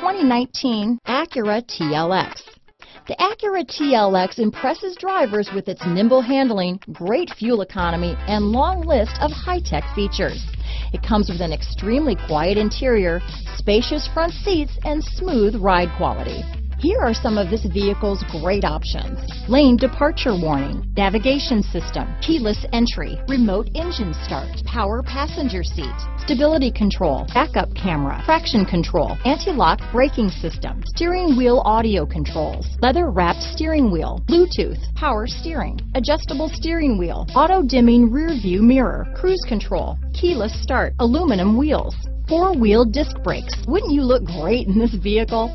2019 Acura TLX. The Acura TLX impresses drivers with its nimble handling, great fuel economy, and long list of high-tech features. It comes with an extremely quiet interior, spacious front seats, and smooth ride quality. Here are some of this vehicle's great options. Lane departure warning, navigation system, keyless entry, remote engine start, power passenger seat, stability control, backup camera, traction control, anti-lock braking system, steering wheel audio controls, leather wrapped steering wheel, Bluetooth, power steering, adjustable steering wheel, auto dimming rear view mirror, cruise control, keyless start, aluminum wheels, four wheel disc brakes. Wouldn't you look great in this vehicle?